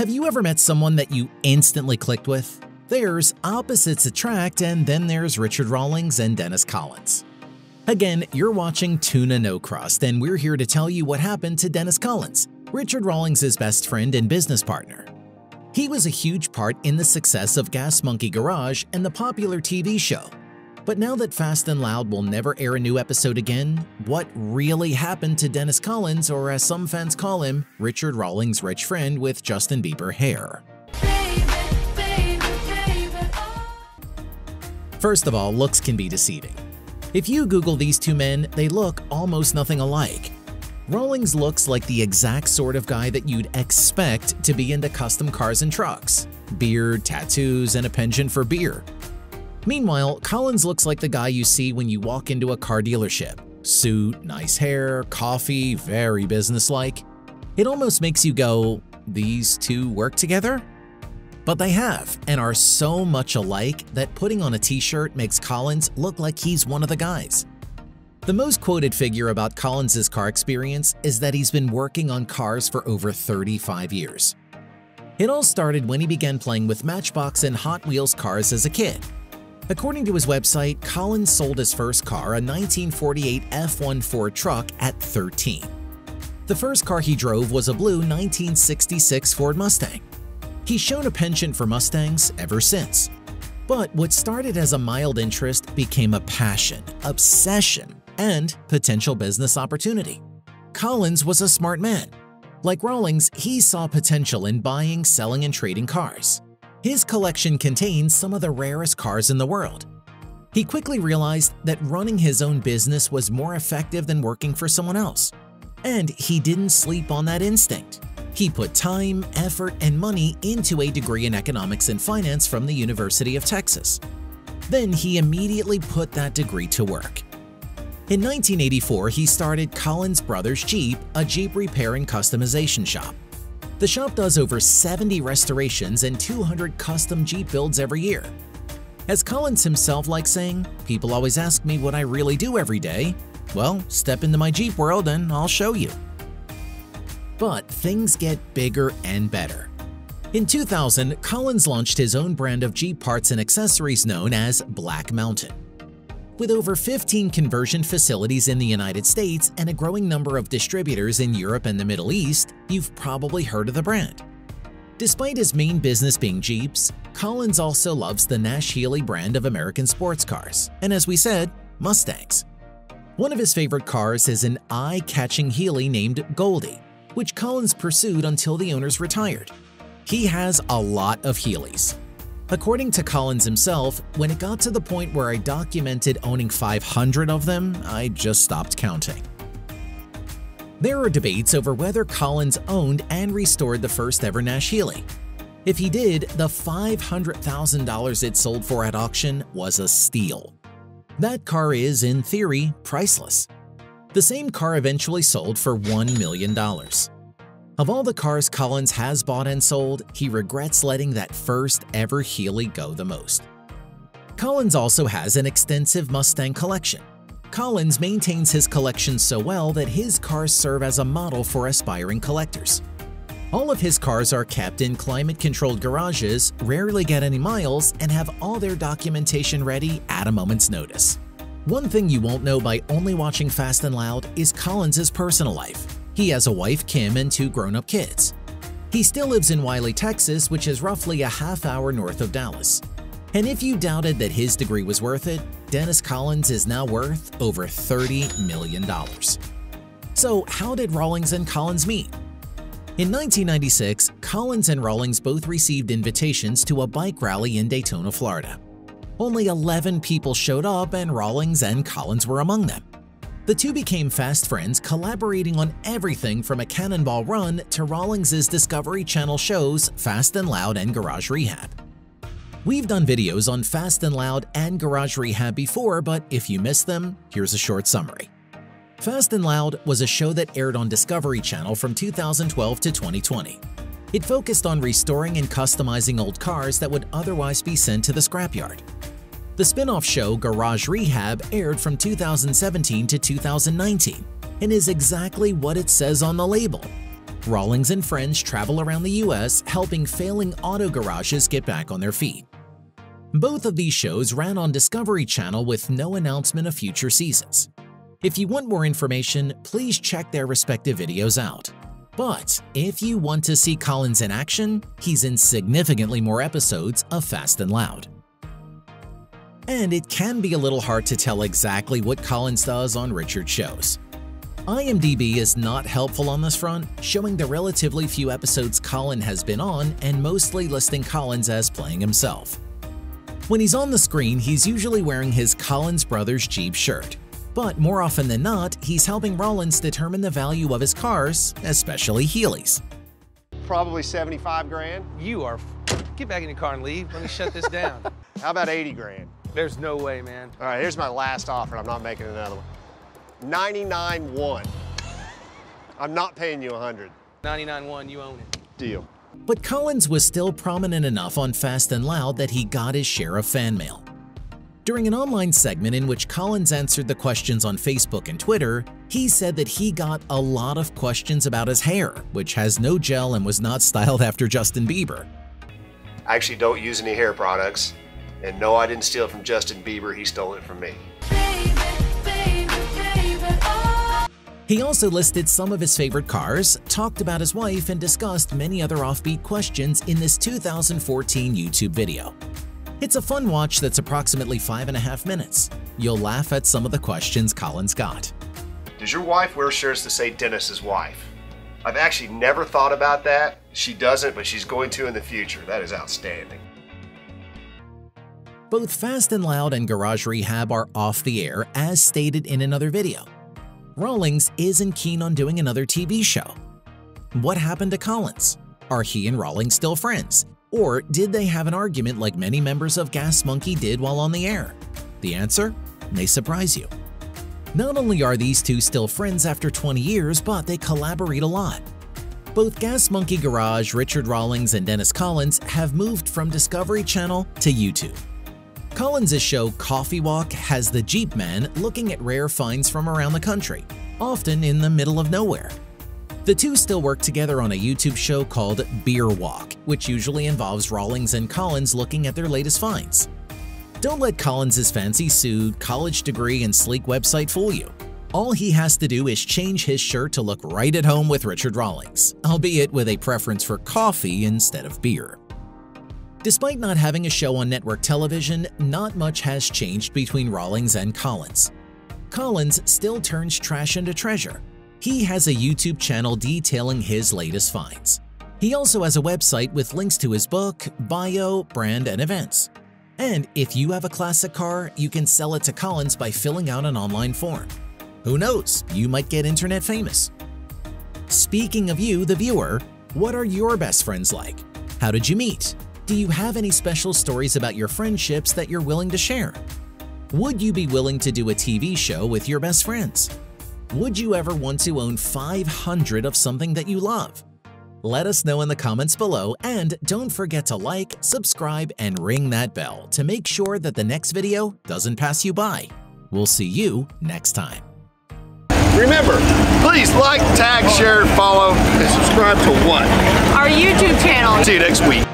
Have you ever met someone that you instantly clicked with? There's opposites attract, and then there's Richard Rawlings and Dennis Collins. Again, you're watching Tuna No Crust, and we're here to tell you what happened to Dennis Collins, Richard Rawlings' best friend and business partner. He was a huge part in the success of Gas Monkey Garage and the popular TV show. But now that Fast and Loud will never air a new episode again, what really happened to Dennis Collins, or as some fans call him, Richard Rawlings' rich friend with Justin Bieber hair? First of all, looks can be deceiving. If you Google these two men, they look almost nothing alike. Rawlings looks like the exact sort of guy that you'd expect to be into custom cars and trucks, beard, tattoos, and a penchant for beer. Meanwhile, Collins looks like the guy you see when you walk into a car dealership. Suit, nice hair, coffee, very businesslike. It almost makes you go, these two work together? But they have, and are so much alike that putting on a t-shirt makes Collins look like he's one of the guys. The most quoted figure about Collins' car experience is that he's been working on cars for over 35 years. It all started when he began playing with Matchbox and Hot Wheels cars as a kid, According to his website, Collins sold his first car, a 1948 F1 Ford truck, at 13. The first car he drove was a blue 1966 Ford Mustang. He's shown a penchant for Mustangs ever since. But what started as a mild interest became a passion, obsession, and potential business opportunity. Collins was a smart man. Like Rawlings, he saw potential in buying, selling, and trading cars. His collection contains some of the rarest cars in the world. He quickly realized that running his own business was more effective than working for someone else. And he didn't sleep on that instinct. He put time, effort, and money into a degree in economics and finance from the University of Texas. Then he immediately put that degree to work. In 1984, he started Collins Brothers Jeep, a Jeep repair and customization shop. The shop does over 70 restorations and 200 custom Jeep builds every year. As Collins himself likes saying, people always ask me what I really do every day. Well, step into my Jeep world and I'll show you. But things get bigger and better. In 2000, Collins launched his own brand of Jeep parts and accessories known as Black Mountain. With over 15 conversion facilities in the United States and a growing number of distributors in Europe and the Middle East, you've probably heard of the brand. Despite his main business being Jeeps, Collins also loves the Nash Healey brand of American sports cars, and as we said, Mustangs. One of his favorite cars is an eye-catching Healey named Goldie, which Collins pursued until the owners retired. He has a lot of Healeys, According to Collins himself, when it got to the point where I documented owning 500 of them, I just stopped counting. There are debates over whether Collins owned and restored the first ever Nash Healey. If he did, the $500,000 it sold for at auction was a steal. That car is, in theory, priceless. The same car eventually sold for $1 million. Of all the cars Collins has bought and sold, he regrets letting that first ever Healey go the most. Collins also has an extensive Mustang collection. Collins maintains his collection so well that his cars serve as a model for aspiring collectors. All of his cars are kept in climate-controlled garages, rarely get any miles, and have all their documentation ready at a moment's notice. One thing you won't know by only watching Fast and Loud is Collins' personal life. He has a wife, Kim, and two grown-up kids. He still lives in Wylie, Texas, which is roughly a half hour north of Dallas. And if you doubted that his degree was worth it, Dennis Collins is now worth over $30 million. So how did Rawlings and Collins meet? In 1996, Collins and Rawlings both received invitations to a bike rally in Daytona, Florida. Only 11 people showed up and Rawlings and Collins were among them. The two became fast friends, collaborating on everything from a cannonball run to Rawlings' Discovery Channel shows Fast and Loud and Garage Rehab. We've done videos on Fast and Loud and Garage Rehab before, but if you missed them, here's a short summary. Fast and Loud was a show that aired on Discovery Channel from 2012 to 2020. It focused on restoring and customizing old cars that would otherwise be sent to the scrapyard. The spin-off show Garage Rehab aired from 2017 to 2019 and is exactly what it says on the label. Rawlings and friends travel around the US helping failing auto garages get back on their feet. Both of these shows ran on Discovery Channel with no announcement of future seasons. If you want more information, please check their respective videos out. But if you want to see Collins in action, he's in significantly more episodes of Fast and Loud. And it can be a little hard to tell exactly what Collins does on Richard's shows. IMDb is not helpful on this front, showing the relatively few episodes Colin has been on and mostly listing Collins as playing himself. When he's on the screen, he's usually wearing his Collins Brothers Jeep shirt, but more often than not, he's helping Rawlings determine the value of his cars, especially Healey's. Probably 75 grand. You are. Get back in your car and leave. Let me shut this down. How about 80 grand? There's no way, man. All right, here's my last offer. I'm not making another one. 99.1. I'm not paying you 100. 99.1, you own it. Deal. But Collins was still prominent enough on Fast and Loud that he got his share of fan mail. During an online segment in which Collins answered the questions on Facebook and Twitter, he said that he got a lot of questions about his hair, which has no gel and was not styled after Justin Bieber. I actually don't use any hair products. And no, I didn't steal it from Justin Bieber. He stole it from me. He also listed some of his favorite cars, talked about his wife, and discussed many other offbeat questions in this 2014 YouTube video. It's a fun watch that's approximately five and a half minutes. You'll laugh at some of the questions Collins got. Does your wife wear shirts to say Dennis's wife? I've actually never thought about that. She doesn't, but she's going to in the future. That is outstanding. Both Fast and Loud and Garage Rehab are off the air as stated in another video. Rawlings isn't keen on doing another TV show. What happened to Collins? Are he and Rawlings still friends? Or did they have an argument like many members of Gas Monkey did while on the air? The answer may surprise you. Not only are these two still friends after 20 years, but they collaborate a lot. Both Gas Monkey Garage, Richard Rawlings, and Dennis Collins have moved from Discovery Channel to YouTube. Collins' show Coffee Walk has the Jeep Man looking at rare finds from around the country, often in the middle of nowhere. The two still work together on a YouTube show called Beer Walk, which usually involves Rawlings and Collins looking at their latest finds. Don't let Collins' fancy suit, college degree, and sleek website fool you. All he has to do is change his shirt to look right at home with Richard Rawlings, albeit with a preference for coffee instead of beer. Despite not having a show on network television, not much has changed between Rawlings and Collins. Collins still turns trash into treasure. He has a YouTube channel detailing his latest finds. He also has a website with links to his book, bio, brand, and events. And if you have a classic car, you can sell it to Collins by filling out an online form. Who knows, you might get internet famous. Speaking of you, the viewer, what are your best friends like? How did you meet? Do you have any special stories about your friendships that you're willing to share? Would you be willing to do a TV show with your best friends? Would you ever want to own 500 of something that you love? Let us know in the comments below and don't forget to like, subscribe, and ring that bell to make sure that the next video doesn't pass you by. We'll see you next time. Remember, please like, tag, share, follow, and subscribe to what? Our YouTube channel. See you next week.